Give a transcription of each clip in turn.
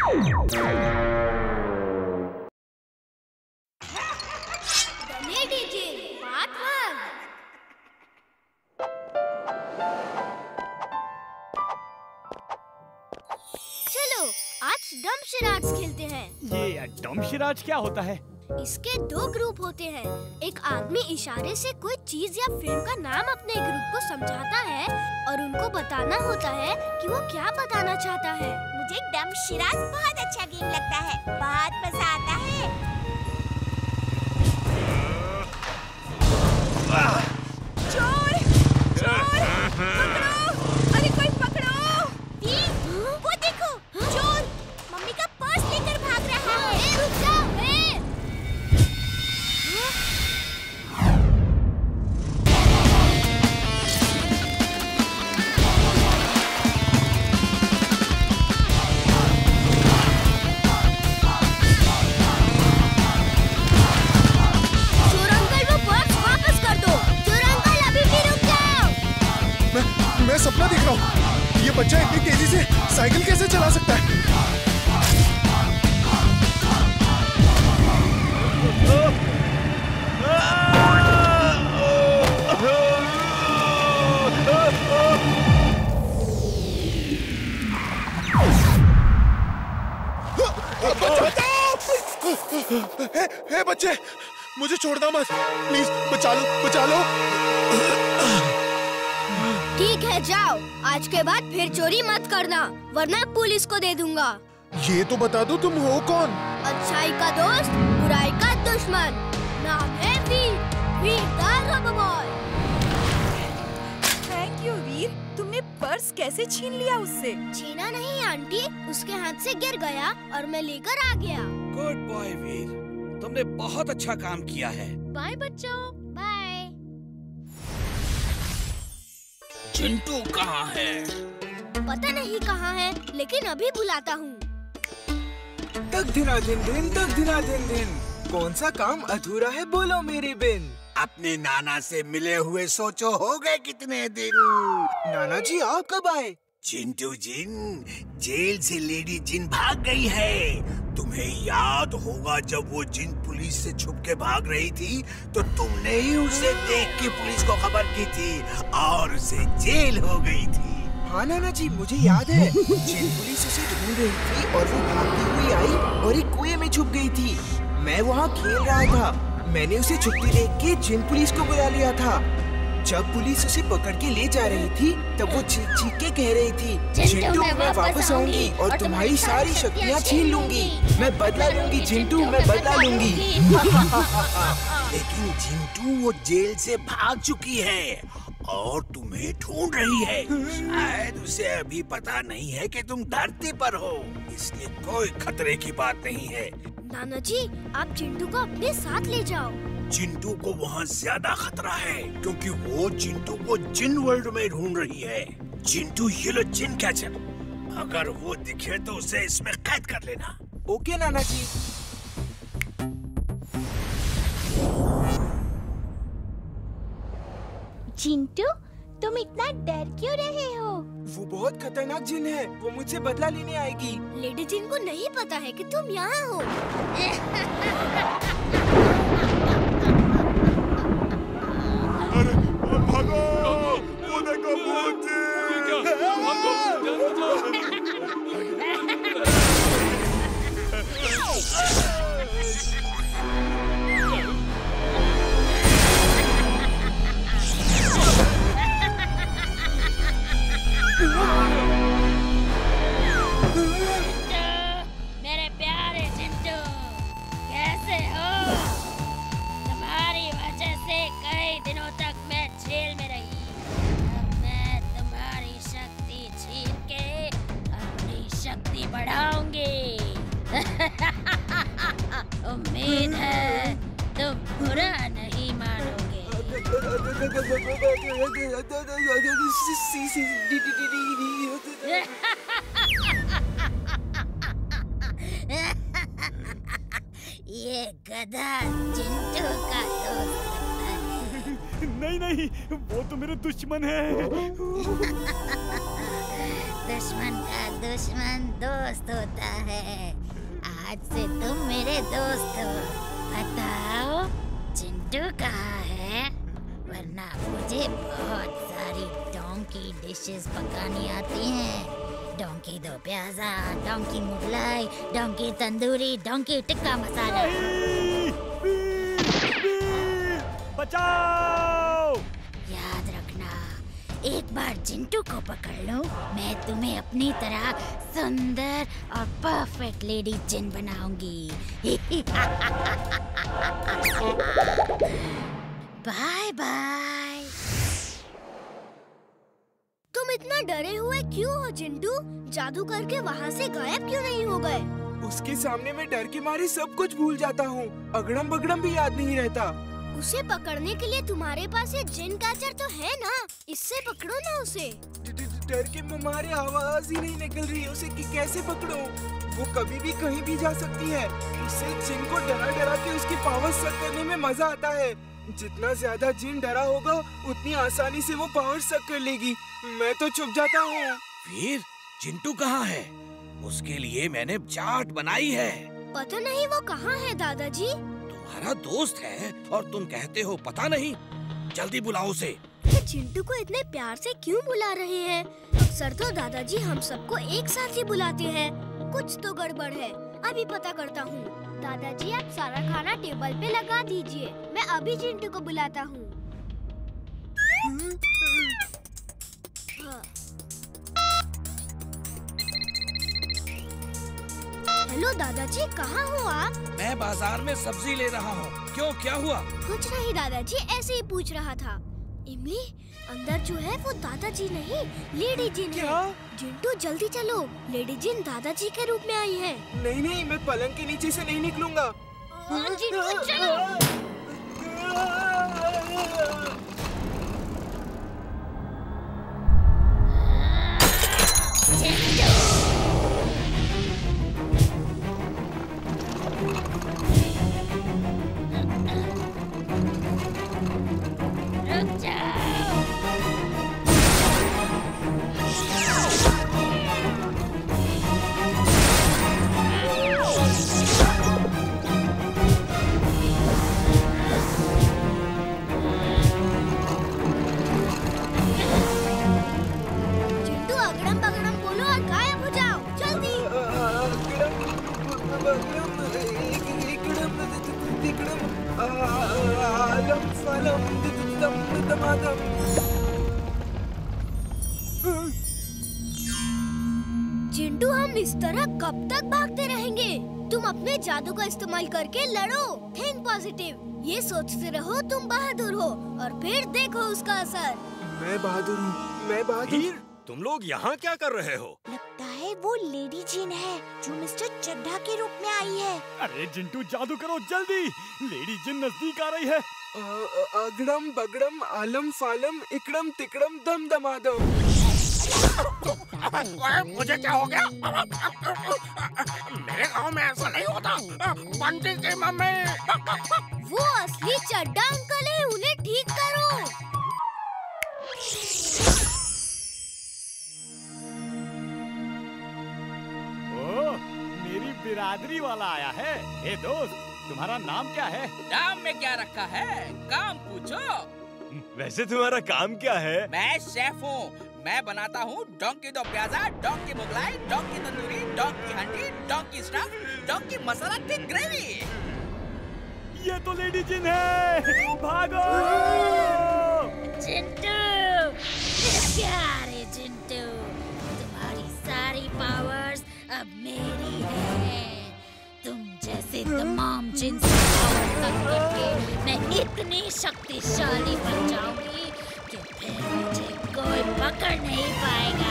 चलो आज डम शराड्स खेलते हैं। ये डम शराज क्या होता है? इसके दो ग्रुप होते हैं। एक आदमी इशारे से कोई चीज़ या फ़िल्म का नाम अपने ग्रुप को समझाता है और उनको बताना होता है कि वो क्या बताना चाहता है। डम शिराज बहुत अच्छा गेम लगता है। बहुत मज़ा आता है। हे, हे बच्चे मुझे छोड़ना मत। प्लीज़ बचा लो बचा लो ठीक है जाओ। आज के बाद फिर चोरी मत करना वरना पुलिस को दे दूँगा। ये तो बता दो तुम हो कौन? अच्छाई का दोस्त बुराई का दुश्मन। नाम है Veer Veer the rubber boy. Thank you Veer. तुमने पर्स कैसे छीन लिया उससे? छीना नहीं आंटी। उसके हाथ से गिर गया और मैं लेकर आ गया। गुड बॉय वीर तुमने बहुत अच्छा काम किया है। बाय बच्चों. बाय चिंटू कहाँ है? पता नहीं कहाँ है लेकिन अभी बुलाता हूँ। तक धिना दिन दिन तक धिना दिन दिन। कौन सा काम अधूरा है बोलो मेरी बिन। अपने नाना से मिले हुए सोचो हो गए कितने दिन? नाना जी आप कब आए? चिंटू जिन जेल से लेडी जिन भाग गई है। तुम्हें याद होगा जब वो जिन पुलिस से छुप के भाग रही थी तो तुमने ही उसे देख के पुलिस को खबर की थी और उसे जेल हो गई थी। हाँ नाना जी, मुझे याद है। जेल पुलिस उसे ढूंढ रही थी और वो भागती हुई आई और एक कुएँ में छुप गई थी। मैं वहाँ खेल रहा था। मैंने उसे छुपती देख के जिन पुलिस को बुला लिया था। जब पुलिस उसे पकड़ के ले जा रही थी तब वो चीख चीख के कह रही थी चिंटू मैं वापस आऊँगी और तुम्हारी सारी शक्तियाँ छीन लूँगी। मैं बदला लूँगी चिंटू मैं बदला लूँगी। लेकिन चिंटू वो जेल से भाग चुकी है और तुम्हें ढूंढ रही है। शायद उसे अभी पता नहीं है कि तुम धरती पर हो। इसलिए कोई खतरे की बात नहीं है। नाना जी आप चिंटू को अपने साथ ले जाओ। चिंटू को वहाँ ज़्यादा खतरा है क्योंकि वो चिंटू को जिन वर्ल्ड में ढूंढ रही है। चिंटू ये लो जिन कैचर अगर वो दिखे तो उसे इसमें कैद कर लेना। ओके नाना जी चिंटू तुम इतना डर क्यों रहे हो? वो बहुत खतरनाक जिन है वो मुझसे बदला लेने आएगी। लेडी जिन को नहीं पता है कि तुम यहाँ हो। भागो वो देखो भूत मेरे ये गधा चिंटू का दोस्त नहीं नहीं वो तो मेरे दुश्मन है। दुश्मन का दुश्मन दोस्त होता है। आज से तुम मेरे दोस्त हो। बताओ चिंटू कहाँ है? वरना मुझे बहुत डोंकी डिशेस पकानी आती हैं। Donkey do pyaza donkey Mughlai donkey tandoori donkey tikka masala! बचाओ! याद रखना एक बार चिंटू को पकड़ लो। मैं तुम्हें अपनी तरह सुंदर और परफेक्ट लेडी जिन बनाऊँगी। बाय बाय तुम इतना डरे हुए क्यों हो चिंटू जादू करके वहाँ से गायब क्यों नहीं हो गए? उसके सामने मैं डर के मारे सब कुछ भूल जाता हूँ। अगड़म बगड़म भी याद नहीं रहता। उसे पकड़ने के लिए तुम्हारे पास ये जिन कैचर तो है ना? इससे पकड़ो ना उसे। डर के मारे आवाज़ ही नहीं निकल रही उसे कि कैसे पकड़ो? वो कभी भी कहीं भी जा सकती है। उससे जिन को डरा डरा के उसकी पावर सक करने में मज़ा आता है। जितना ज़्यादा जिन डरा होगा उतनी आसानी से वो पावर सक कर लेगी। मैं तो छुप जाता हूँ। वीर चिंटू कहाँ है? उसके लिए मैंने चाट बनाई है। पता नहीं वो कहाँ है दादाजी। तुम्हारा दोस्त है और तुम कहते हो पता नहीं। जल्दी बुलाओ उसे। ये चिंटू को इतने प्यार से क्यों बुला रहे हैं? अक्सर तो दादाजी हम सबको एक साथ ही बुलाते हैं। कुछ तो गड़बड़ है। अभी पता करता हूँ। दादाजी आप सारा खाना टेबल पे लगा दीजिए। मैं अभी चिंटू को बुलाता हूँ। हेलो दादाजी कहाँ हो आप? मैं बाज़ार में सब्ज़ी ले रहा हूँ। क्यों क्या हुआ? कुछ नहीं दादाजी ऐसे ही पूछ रहा था। इमली अंदर जो है वो दादाजी नहीं लेडी जिन है क्या? जिंटू जल्दी चलो। लेडी जिन दादाजी के रूप में आई है। नहीं नहीं मैं पलंग के नीचे से नहीं निकलूँगा। जिंटू चलो। जिंटू हम इस तरह कब तक भागते रहेंगे? तुम अपने जादू का इस्तेमाल करके लड़ो। थिंक पॉजिटिव ये सोचते रहो तुम बहादुर हो और फिर देखो उसका असर। मैं बहादुर हूँ मैं बहादुर। तुम लोग यहाँ क्या कर रहे हो? लगता है वो लेडी जिन है जो मिस्टर चड्ढा के रूप में आई है। अरे जिंटू जादू करो जल्दी। लेडी जिन नज़दीक आ रही है। अगड़म बगड़म आलम फालम इकड़म तिकड़म दम दमा दो। मुझे क्या हो गया? मेरे गाँव में ऐसा नहीं होता। पंडित जी मम्मी। वो असली चड्डा बिरादरी वाला आया है। हे दोस्त तुम्हारा नाम क्या है? नाम में क्या रखा है? काम पूछो। वैसे तुम्हारा काम क्या है? मैं शेफ हूँ। मैं बनाता हूँ donkey do pyaza donkey Mughlai donkey tandoori donkey handi donkey stuff donkey masala tikka gravy ये तो लेडी जिन है। भागो! चिंटू प्यारे चिंटू तुम्हारी सारी पावर्स अब मेरी जैसे तमाम जिनसे करके मैं इतनी शक्तिशाली बन जाऊँगी कि फिर मुझे कोई पकड़ नहीं पाएगा।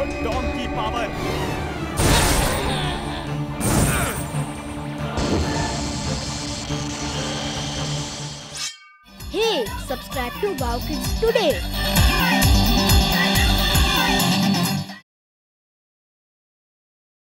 आज की power Hey, subscribe to Wow Kids today.